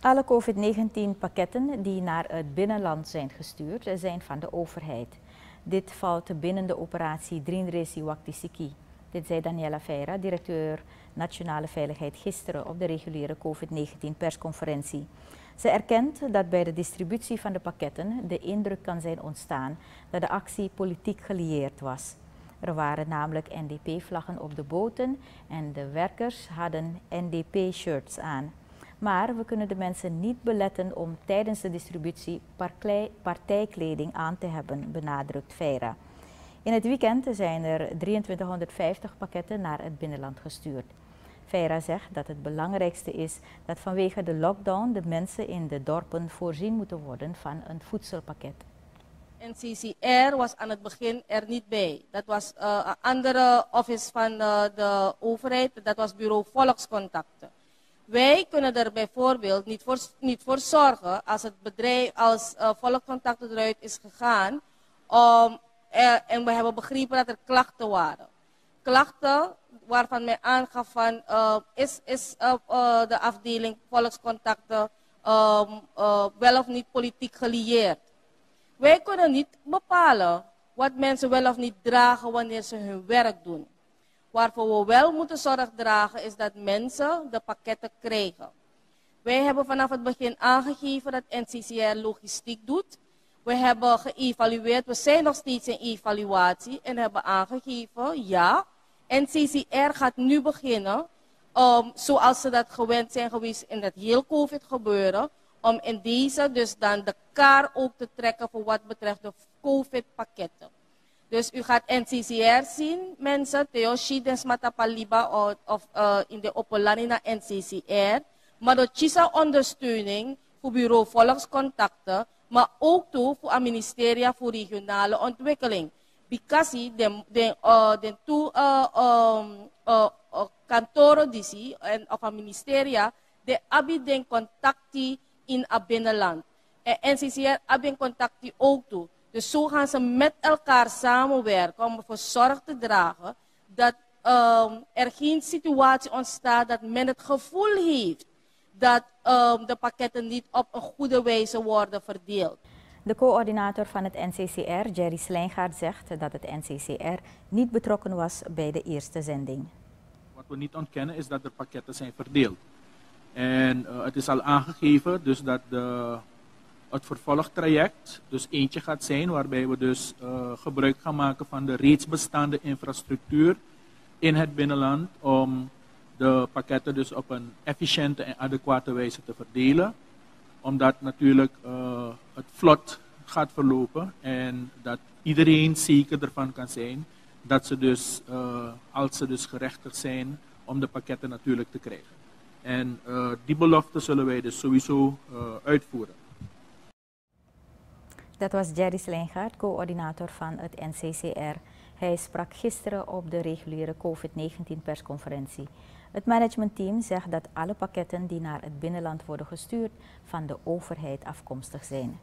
Alle COVID-19-pakketten die naar het binnenland zijn gestuurd, zijn van de overheid. Dit valt binnen de operatie Drindresi Waktisiki. Dit zei Daniela Feira, directeur Nationale Veiligheid, gisteren op de reguliere COVID-19-persconferentie. Ze erkent dat bij de distributie van de pakketten de indruk kan zijn ontstaan dat de actie politiek gelieerd was. Er waren namelijk NDP-vlaggen op de boten en de werkers hadden NDP-shirts aan. Maar we kunnen de mensen niet beletten om tijdens de distributie partijkleding aan te hebben, benadrukt Feira. In het weekend zijn er 2350 pakketten naar het binnenland gestuurd. Feira zegt dat het belangrijkste is dat vanwege de lockdown de mensen in de dorpen voorzien moeten worden van een voedselpakket. NCCR was aan het begin er niet bij. Dat was uh, een andere office van de, de overheid, dat was bureau volkscontacten. Wij kunnen er bijvoorbeeld niet voor, niet voor zorgen als het bedrijf, als uh, eruit is gegaan, er, en we hebben begrepen dat er klachten waren. Klachten waarvan men aangaf van, uh, is, is de afdeling volkscontacten um, wel of niet politiek gelieerd. Wij kunnen niet bepalen wat mensen wel of niet dragen wanneer ze hun werk doen. Waarvoor we wel moeten zorg dragen is dat mensen de pakketten krijgen. Wij hebben vanaf het begin aangegeven dat NCCR logistiek doet. We hebben geëvalueerd, we zijn nog steeds in evaluatie en hebben aangegeven, ja, NCCR gaat nu beginnen, zoals ze dat gewend zijn geweest in het heel COVID gebeuren, om in deze dus dan de kaart ook te trekken voor wat betreft de COVID pakketten. Dus u gaat NCCR zien, mensen, Theoshi Desmatapaliba of, of uh, in de Opolanina NCCR. Maar de CISA ondersteuning voor bureau volkscontacten, maar ook toe voor het ministerie voor regionale ontwikkeling. Because de, de, uh, de two uh, um, uh, uh, kantoren die en of het ministerie, de hebben den contactie in het binnenland. En NCCR hebben contactie ook toe. Dus zo gaan ze met elkaar samenwerken om ervoor zorg te dragen dat um, er geen situatie ontstaat dat men het gevoel heeft dat um, de pakketten niet op een goede wijze worden verdeeld. De coördinator van het NCCR, Jerry Slijngaard, zegt dat het NCCR niet betrokken was bij de eerste zending. Wat we niet ontkennen is dat er pakketten zijn verdeeld. En uh, het is al aangegeven dus dat de het vervolgtraject dus eentje gaat zijn waarbij we dus uh, gebruik gaan maken van de reeds bestaande infrastructuur in het binnenland om de pakketten dus op een efficiënte en adequate wijze te verdelen. Omdat natuurlijk uh, het vlot gaat verlopen en dat iedereen zeker ervan kan zijn dat ze dus, uh, als ze dus gerechtigd zijn, om de pakketten natuurlijk te krijgen. En die belofte zullen wij dus sowieso uitvoeren. Dat was Jerry Slijngaard, coördinator van het NCCR. Hij sprak gisteren op de reguliere COVID-19 persconferentie. Het managementteam zegt dat alle pakketten die naar het binnenland worden gestuurd van de overheid afkomstig zijn.